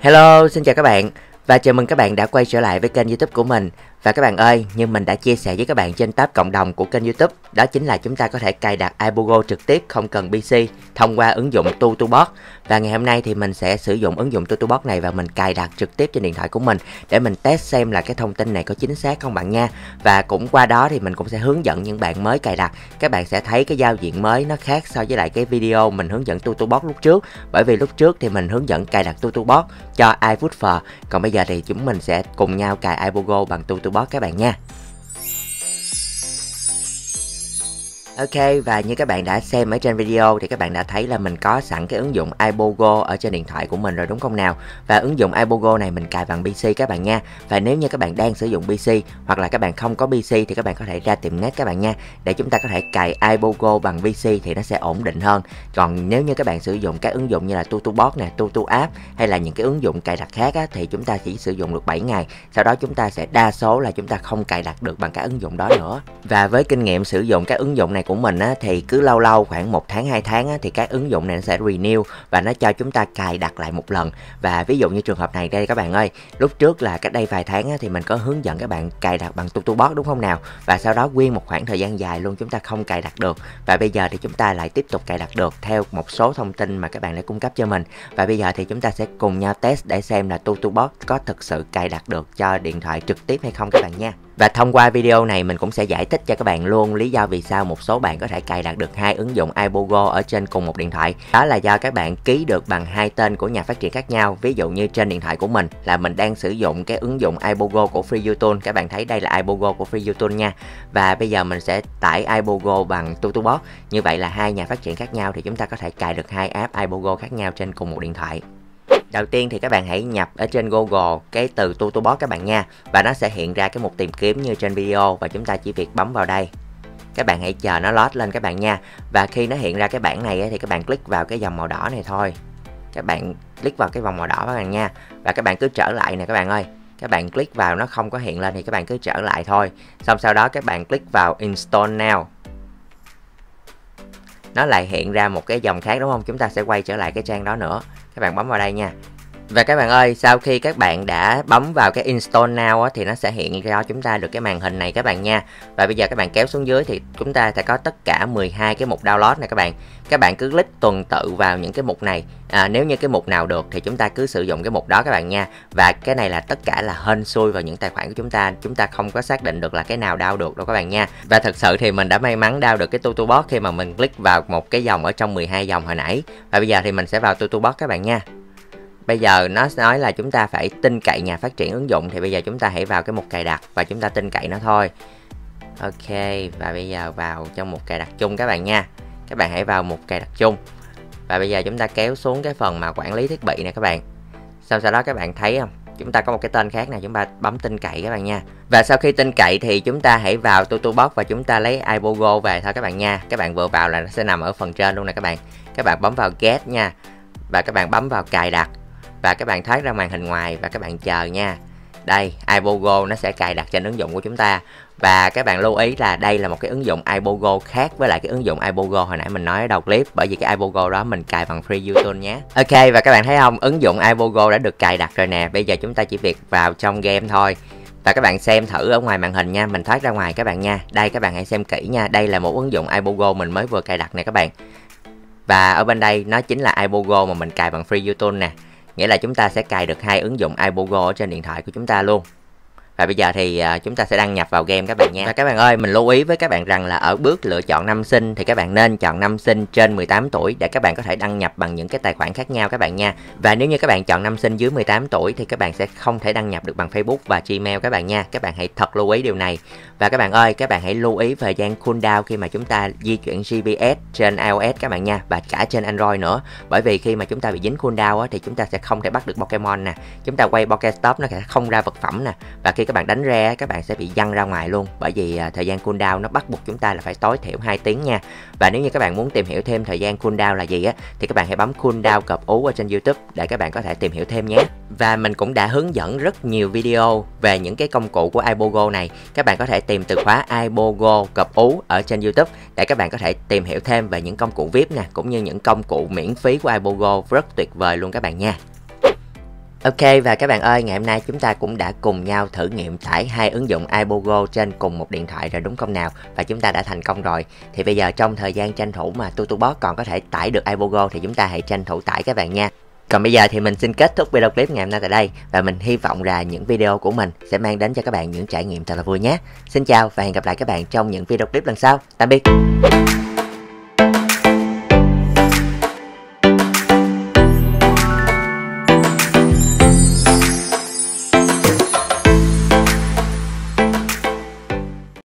Hello, xin chào các bạn và chào mừng các bạn đã quay trở lại với kênh youtube của mình. Và các bạn ơi, như mình đã chia sẻ với các bạn trên tab cộng đồng của kênh youtube. Đó chính là chúng ta có thể cài đặt iBogo trực tiếp không cần PC thông qua ứng dụng TutuBot Và ngày hôm nay thì mình sẽ sử dụng ứng dụng TutuBot này và mình cài đặt trực tiếp trên điện thoại của mình Để mình test xem là cái thông tin này có chính xác không bạn nha. Và cũng qua đó thì mình cũng sẽ hướng dẫn những bạn mới cài đặt. Các bạn sẽ thấy cái giao diện mới nó khác so với lại cái video mình hướng dẫn TutuBot lúc trước. Bởi vì lúc trước thì mình hướng dẫn cài đặt TutuBot cho iFoodfer Còn bây giờ giờ thì chúng mình sẽ cùng nhau cài iBogo bằng TutuBot các bạn nha. Ok và như các bạn đã xem ở trên video thì các bạn đã thấy là mình có sẵn cái ứng dụng iBogo ở trên điện thoại của mình rồi đúng không nào? Và ứng dụng iBogo này mình cài bằng PC các bạn nha. Và nếu như các bạn đang sử dụng PC hoặc là các bạn không có PC thì các bạn có thể ra tìm net các bạn nha. Để chúng ta có thể cài iBogo bằng PC thì nó sẽ ổn định hơn. Còn nếu như các bạn sử dụng các ứng dụng như là TutuBot nè, TutuApp hay là những cái ứng dụng cài đặt khác á, thì chúng ta chỉ sử dụng được 7 ngày. Sau đó chúng ta sẽ đa số là chúng ta không cài đặt được bằng các ứng dụng đó nữa. Và với kinh nghiệm sử dụng các ứng dụng này của mình á, thì cứ lâu lâu khoảng một tháng 2 tháng á, thì các ứng dụng này nó sẽ renew và nó cho chúng ta cài đặt lại một lần. Và ví dụ như trường hợp này đây các bạn ơi lúc trước là cách đây vài tháng á, thì mình có hướng dẫn các bạn cài đặt bằng TutuBot đúng không nào? Và sau đó nguyên một khoảng thời gian dài luôn chúng ta không cài đặt được. Và bây giờ thì chúng ta lại tiếp tục cài đặt được theo một số thông tin mà các bạn đã cung cấp cho mình. Và bây giờ thì chúng ta sẽ cùng nhau test để xem là TutuBot có thực sự cài đặt được cho điện thoại trực tiếp hay không các bạn nha và thông qua video này mình cũng sẽ giải thích cho các bạn luôn lý do vì sao một số bạn có thể cài đặt được hai ứng dụng iBogo ở trên cùng một điện thoại. Đó là do các bạn ký được bằng hai tên của nhà phát triển khác nhau. Ví dụ như trên điện thoại của mình là mình đang sử dụng cái ứng dụng iBogo của FreeUtool. Các bạn thấy đây là iBogo của FreeUtool nha. Và bây giờ mình sẽ tải iBogo bằng TutuBot. Như vậy là hai nhà phát triển khác nhau thì chúng ta có thể cài được hai app iBogo khác nhau trên cùng một điện thoại. Đầu tiên thì các bạn hãy nhập ở trên Google cái từ TutuBot các bạn nha. Và nó sẽ hiện ra cái mục tìm kiếm như trên video và chúng ta chỉ việc bấm vào đây. Các bạn hãy chờ nó load lên các bạn nha. Và khi nó hiện ra cái bảng này thì các bạn click vào cái dòng màu đỏ này thôi. Các bạn click vào cái vòng màu đỏ các bạn nha. Và các bạn cứ trở lại nè các bạn ơi. Các bạn click vào nó không có hiện lên thì các bạn cứ trở lại thôi. Xong sau đó các bạn click vào install now nó lại hiện ra một cái dòng khác, đúng không? Chúng ta sẽ quay trở lại cái trang đó nữa. Các bạn bấm vào đây nha và các bạn ơi, sau khi các bạn đã bấm vào cái install now á, thì nó sẽ hiện ra chúng ta được cái màn hình này các bạn nha. Và bây giờ các bạn kéo xuống dưới thì chúng ta sẽ có tất cả 12 cái mục download này các bạn. Các bạn cứ click tuần tự vào những cái mục này. À, nếu như cái mục nào được thì chúng ta cứ sử dụng cái mục đó các bạn nha. Và cái này là tất cả là hên xui vào những tài khoản của chúng ta. Chúng ta không có xác định được là cái nào đau được đâu các bạn nha. Và thật sự thì mình đã may mắn đau được cái TutuBot khi mà mình click vào một cái dòng ở trong 12 dòng hồi nãy. Và bây giờ thì mình sẽ vào TutuBot các bạn nha bây giờ nó nói là chúng ta phải tin cậy nhà phát triển ứng dụng, thì bây giờ chúng ta hãy vào cái mục cài đặt và chúng ta tin cậy nó thôi. Ok, và bây giờ vào trong một cài đặt chung các bạn nha. Các bạn hãy vào một cài đặt chung. Và bây giờ chúng ta kéo xuống cái phần mà quản lý thiết bị này các bạn. Sau sau đó các bạn thấy không? Chúng ta có một cái tên khác này chúng ta bấm tin cậy các bạn nha. Và sau khi tin cậy thì chúng ta hãy vào TutuBox và chúng ta lấy iBogo về thôi các bạn nha. Các bạn vừa vào là nó sẽ nằm ở phần trên luôn nè các bạn. Các bạn bấm vào get nha. Và các bạn bấm vào cài đặt và các bạn thoát ra màn hình ngoài và các bạn chờ nha. Đây, iBogo nó sẽ cài đặt trên ứng dụng của chúng ta. Và các bạn lưu ý là đây là một cái ứng dụng iBogo khác với lại cái ứng dụng iBogo hồi nãy mình nói ở đầu clip, bởi vì cái iBogo đó mình cài bằng free YouTube nhé. Ok, và các bạn thấy không? Ứng dụng iBogo đã được cài đặt rồi nè. Bây giờ chúng ta chỉ việc vào trong game thôi. Và các bạn xem thử ở ngoài màn hình nha. Mình thoát ra ngoài các bạn nha. Đây, các bạn hãy xem kỹ nha. Đây là một ứng dụng iBogo mình mới vừa cài đặt nè các bạn. Và ở bên đây nó chính là iBogo mà mình cài bằng free YouTube nè nghĩa là chúng ta sẽ cài được hai ứng dụng iBogo ở trên điện thoại của chúng ta luôn và bây giờ thì chúng ta sẽ đăng nhập vào game các bạn nha Và các bạn ơi mình lưu ý với các bạn rằng là ở bước lựa chọn năm sinh thì các bạn nên chọn năm sinh trên 18 tuổi để các bạn có thể đăng nhập bằng những cái tài khoản khác nhau các bạn nha Và nếu như các bạn chọn năm sinh dưới 18 tuổi thì các bạn sẽ không thể đăng nhập được bằng Facebook và Gmail các bạn nha Các bạn hãy thật lưu ý điều này Và các bạn ơi các bạn hãy lưu ý thời gian cooldown khi mà chúng ta di chuyển GPS trên iOS các bạn nha Và cả trên Android nữa Bởi vì khi mà chúng ta bị dính cooldown á, thì chúng ta sẽ không thể bắt được Pokemon nè Chúng ta quay Pokestop nó sẽ không ra vật phẩm nè Và khi các bạn đánh ra các bạn sẽ bị văng ra ngoài luôn. Bởi vì à, thời gian cooldown nó bắt buộc chúng ta là phải tối thiểu 2 tiếng nha. Và nếu như các bạn muốn tìm hiểu thêm thời gian cooldown là gì á, thì các bạn hãy bấm cooldown cọp ú ở trên youtube để các bạn có thể tìm hiểu thêm nhé. Và mình cũng đã hướng dẫn rất nhiều video về những cái công cụ của iBogo này. Các bạn có thể tìm từ khóa iBogo cọp ú ở trên youtube để các bạn có thể tìm hiểu thêm về những công cụ vip nè, cũng như những công cụ miễn phí của iBogo rất tuyệt vời luôn các bạn nha. Ok và các bạn ơi, ngày hôm nay chúng ta cũng đã cùng nhau thử nghiệm tải hai ứng dụng ibogo trên cùng một điện thoại rồi đúng không nào? Và chúng ta đã thành công rồi. Thì bây giờ trong thời gian tranh thủ mà TutuBot còn có thể tải được ibogo thì chúng ta hãy tranh thủ tải các bạn nha. Còn bây giờ thì mình xin kết thúc video clip ngày hôm nay tại đây và mình hy vọng là những video của mình sẽ mang đến cho các bạn những trải nghiệm thật là vui nhé. Xin chào và hẹn gặp lại các bạn trong những video clip lần sau. Tạm biệt.